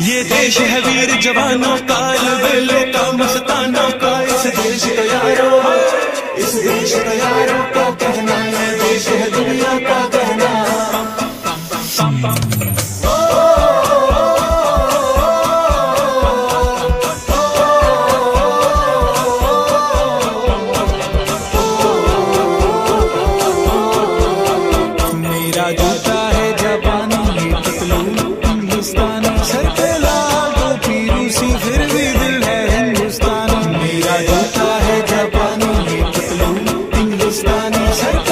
ये देश है वीर जवानों का बेलों का, मस्तानों का। इस देश का यारो, इस देश का यारों का सर पे फिर भी दिल है हिंदुस्तानी। मेरा जूता है जापानी हिंदुस्तानी सर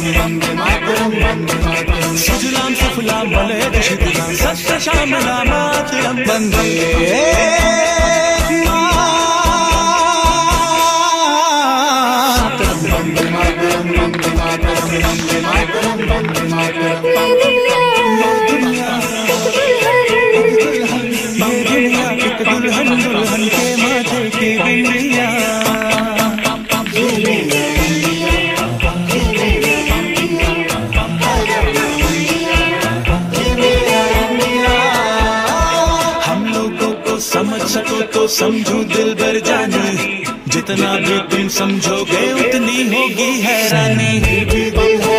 वंदे मातरम वंदे मातरम सुजलाम सुफलाम भले दुष्टिलाम सत्य शाम नामातरम वंदे मातरम वंदे मातरम वंदे मातरम वंदे मातरम समझ सको तो समझो दिल भर जाने। जितना भी तुम समझोगे उतनी होगी हैरानी।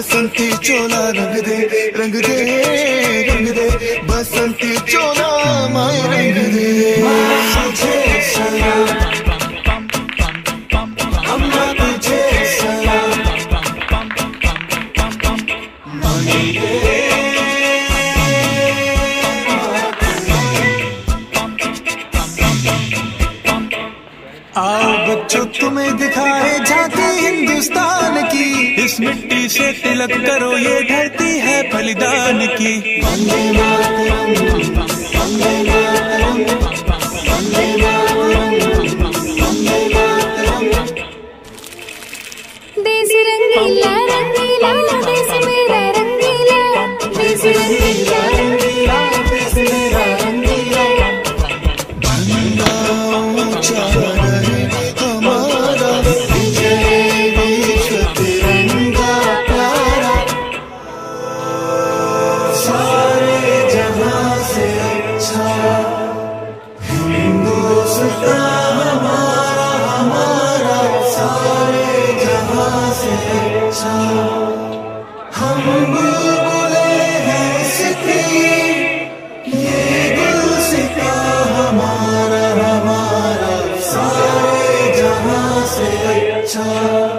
बसंती चोला रंग दे रंग दे रंग दे। बसंती चोला माए रंग दे। आओ बच्चों तुम्हें दिखाए जाते हिंदुस्तान की। इस मिट्टी से तिलक करो ये धरती है बलिदान की। वंदे मातरम वंदे मातरम वंदे मातरम वंदे मातरम देश रंगीला रंगीला देश मेरा रंगीला देश रंगीला रंगीला देश मेरा रंगीला ऊँचा रहे time.